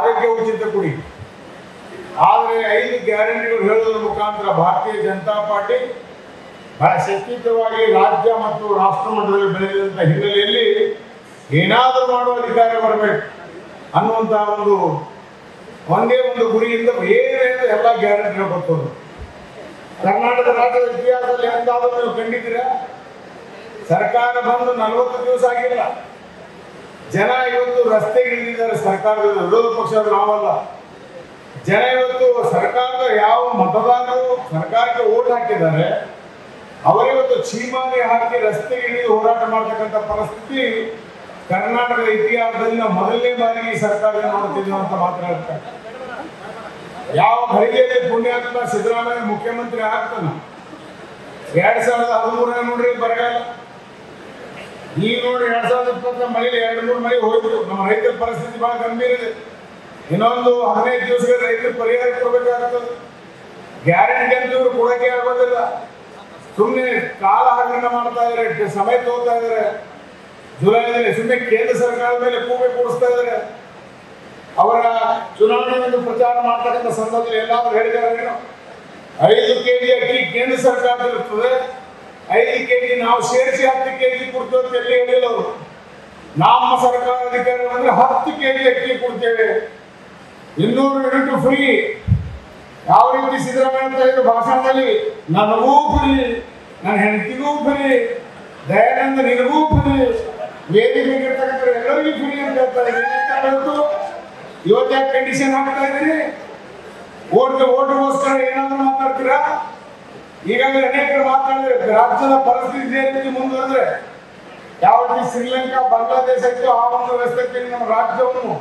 ಆರೋಗ್ಯ ಉಚಿತ ಕುಡಿ. ಆದರೆ ಐದು ಗ್ಯಾರಂಟಿಗಳು ಹೇಳುವುದರ ಮುಖಾಂತರ ಭಾರತೀಯ ಜನತಾ ಪಾರ್ಟಿ ಶಕ್ತಿಯುತವಾಗಿ ರಾಜ್ಯ ಮತ್ತು ರಾಷ್ಟ್ರ ಮಟ್ಟದಲ್ಲಿ ಬೆಳೆದಂತ ಹಿನ್ನೆಲೆಯಲ್ಲಿ ಏನಾದರೂ ಮಾಡುವ ಅಧಿಕಾರ ಬರಬೇಕು ಅನ್ನುವಂತಹ ಒಂದು, ಒಂದೇ ಒಂದು ಗುರಿಯಿಂದ ಏನೇನು ಎಲ್ಲ ಗ್ಯಾರಂಟಿಗಳು ಬರ್ತದೆ. ಕರ್ನಾಟಕ ರಾಜ್ಯದ ಇತಿಹಾಸದಲ್ಲಿ ಎಂದಾದರೂ ನೀವು ಕಂಡಿದ್ದೀರಾ? ಸರ್ಕಾರ ಬಂದು ನಲವತ್ತು ದಿವಸ ಆಗಿಲ್ಲ. ಜನ ಇವತ್ತು ರಸ್ತೆಗೆ ಇಳಿದಿದ್ದಾರೆ ಸರ್ಕಾರದ ವಿರೋಧ ಪಕ್ಷದ ನಾವಲ್ಲ. ಜನ ಇವತ್ತು ಸರ್ಕಾರದ ಯಾವ ಮತದಾರರು ಸರ್ಕಾರಕ್ಕೆ ಓಟ್ ಹಾಕಿದ್ದಾರೆ, ಅವರಿವತ್ತು ಚೀಮಾನೆ ಹಾಕಿ ರಸ್ತೆ ಇಳಿದು ಹೋರಾಟ ಮಾಡ್ತಕ್ಕಂಥ ಪರಿಸ್ಥಿತಿ ಕರ್ನಾಟಕದ ಇತಿಹಾಸದಲ್ಲಿ ಮೊದಲನೇ ಬಾರಿಗೆ ಈ ಸರ್ಕಾರ ನೋಡ್ತಿದ್ದೀವಿ ಅಂತ ಮಾತನಾಡ್ತಾರೆ ಯಾವ ಘಳಿಗೆಯಲ್ಲಿ ಪುಣ್ಯಾತ್ಮ ಸಿದ್ದರಾಮಯ್ಯ ಮುಖ್ಯಮಂತ್ರಿ ಆಗ್ತಾನ? ಎರಡ್ ಸಾವಿರದ ಹದಿಮೂರನೇ ನೋಡ್ರಿ, ಬರಗಾಲ ಈಗ ನೋಡಿ ಎರಡ್ ಸಾವಿರದ ಇಪ್ಪತ್ತರ ಮೈಲಿ ಎರಡು ಮೂರು ಮಳೆ ಹೋಯ್ತು. ನಮ್ಮ ರೈತರ ಪರಿಸ್ಥಿತಿ ಬಹಳ ಗಂಭೀರ ಇದೆ. ಇನ್ನೊಂದು ಹದಿನೈದು ದಿವಸಗಳ ರೈತರು ಪರಿಹಾರ ಕೊಡಬೇಕಾಗ್ತದೆ. ಗ್ಯಾರಂಟಿ ಅಂತ ಇವರು ಕೊಡಕ್ಕೆ ಆಗೋದಿಲ್ಲ. ಸುಮ್ಮನೆ ಕಾಲ ಹಗರಣ ಮಾಡ್ತಾ ಇದ್ದಾರೆ ಸಮಯ ತಗೋತಾ ಇದ್ದಾರೆ ಜುಲೈನಲ್ಲಿ ಸುಮ್ಮನೆ ಕೇಂದ್ರ ಸರ್ಕಾರದ ಮೇಲೆ ಕೂಬೆ ಕೂಡಿಸ್ತಾ ಇದ್ದಾರೆ ಅವರ ಚುನಾವಣೆಯನ್ನು ಪ್ರಚಾರ ಮಾಡ್ತಕ್ಕಂಥ ಸಂದರ್ಭದಲ್ಲಿ ಎಲ್ಲಾದ್ರೂ ಹೇಳಿದ್ದಾರೆ ಐದು ಐದು ಕೆಜಿ ಅಕ್ಕಿ ಕೇಂದ್ರ ಸರ್ಕಾರ ಇರ್ತದೆ ಐದು ಕೆಜಿ ನಾವು ಸೇರಿಸಿ ಹತ್ತು ಕೆಜಿ ಕೊಡ್ತೇವೆ ಎಲ್ಲಿ ಹೇಳಿಲ್ಲ ನಮ್ಮ ಸರ್ಕಾರ ಅಧಿಕಾರಿ ಬಂದ್ರೆ ಹತ್ತು ಕೆಜಿ ಅಕ್ಕಿ ಕೊಡ್ತೇವೆ. ಇನ್ನೂರು ಯೂನಿಟ್ ಫ್ರೀ ಯಾವ ರೀತಿ ಸಿದ್ದರಾಮಯ್ಯ ಭಾಷಣದಲ್ಲಿ, ನನಗೂ ಫ್ರೀ ನನ್ನ ಹೆಂಡತಿಗೂ ಫ್ರೀ ದಯಾನಂದ ನಿನಗೂ ಫ್ರೀ ವೇದಿಕೆ ಇರ್ತಕ್ಕಂಥ ಎಲ್ಲರಿಗೂ ಫ್ರೀ ಅಂತ ಹೇಳ್ತಾರೆ. ಏನಂತ ಹೇಳ್ತು ಇವತ್ತು ಕಂಡೀಷನ್ ಹಾಕ್ತಾ ಇದ್ದೀರಿ ಓಟ್ಗೆ ಓಟ್ಗೋಸ್ಕರ ಏನಾದ್ರು ಮಾತಾಡ್ತೀರಾ? ಈಗಾಗಲೇ ಅನೇಕರು ಮಾತಾಡಿದ್ರೆ ರಾಜ್ಯದ ಪರಿಸ್ಥಿತಿ ಇದೇ ರೀತಿ ಮುಂದುವರೆದ್ರೆ ಯಾವ ರೀತಿ ಶ್ರೀಲಂಕಾ, ಬಾಂಗ್ಲಾದೇಶ ಇತ್ತು, ಆ ಒಂದು ವ್ಯವಸ್ಥೆಗೆ ನಮ್ಮ ರಾಜ್ಯವನ್ನು